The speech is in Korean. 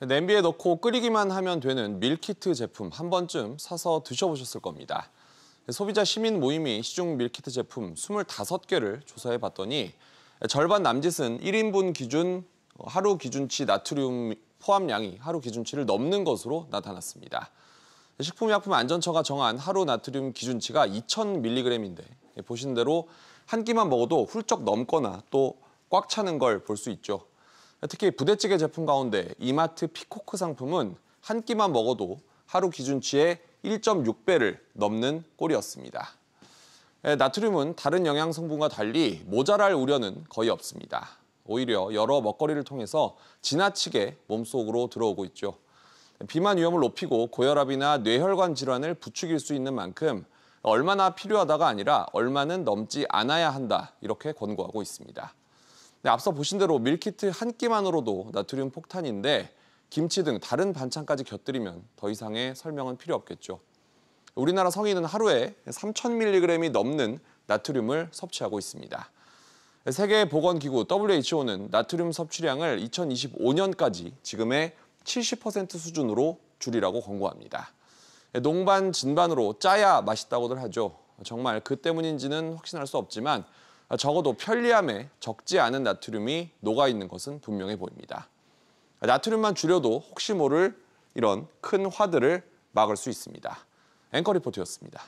냄비에 넣고 끓이기만 하면 되는 밀키트 제품 한 번쯤 사서 드셔보셨을 겁니다. 소비자 시민 모임이 시중 밀키트 제품 25개를 조사해 봤더니 절반 남짓은 1인분 기준 하루 기준치 나트륨 포함량이 하루 기준치를 넘는 것으로 나타났습니다. 식품의약품안전처가 정한 하루 나트륨 기준치가 2,000mg인데 보신 대로 한 끼만 먹어도 훌쩍 넘거나 또 꽉 차는 걸 볼 수 있죠. 특히 부대찌개 제품 가운데 이마트 피코크 상품은 한 끼만 먹어도 하루 기준치의 1.6배를 넘는 꼴이었습니다. 나트륨은 다른 영양 성분과 달리 모자랄 우려는 거의 없습니다. 오히려 여러 먹거리를 통해서 지나치게 몸속으로 들어오고 있죠. 비만 위험을 높이고 고혈압이나 뇌혈관 질환을 부추길 수 있는 만큼 얼마나 필요하다가 아니라 얼마는 넘지 않아야 한다 이렇게 권고하고 있습니다. 네, 앞서 보신 대로 밀키트 한 끼만으로도 나트륨 폭탄인데 김치 등 다른 반찬까지 곁들이면 더 이상의 설명은 필요 없겠죠. 우리나라 성인은 하루에 3,000mg이 넘는 나트륨을 섭취하고 있습니다. 세계보건기구 WHO는 나트륨 섭취량을 2025년까지 지금의 70% 수준으로 줄이라고 권고합니다. 농반 진반으로 짜야 맛있다고들 하죠. 정말 그 때문인지는 확신할 수 없지만 적어도 편리함에 적지 않은 나트륨이 녹아 있는 것은 분명해 보입니다. 나트륨만 줄여도 혹시 모를 이런 큰 화들을 막을 수 있습니다. 앵커 리포트였습니다.